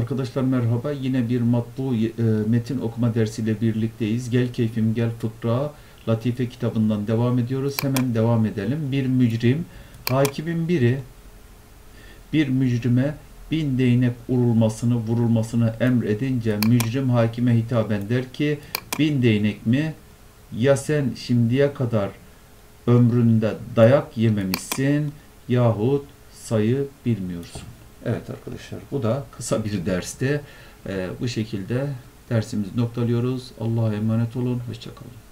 Arkadaşlar merhaba. Yine bir matbu e, metin okuma dersiyle birlikteyiz. Gel keyfim gel fıkra Latife kitabından devam ediyoruz. Hemen devam edelim. Bir mücrim, hakimin biri bir mücrime bin değnek vurulmasını, vurulmasını emredince mücrim hakime hitaben der ki bin değnek mi? Ya sen şimdiye kadar ömründe dayak yememişsin yahut sayı bilmiyorsun. Evet arkadaşlar bu da kısa bir derste. Ee, bu şekilde dersimizi noktalıyoruz. Allah'a emanet olun. Hoşçakalın.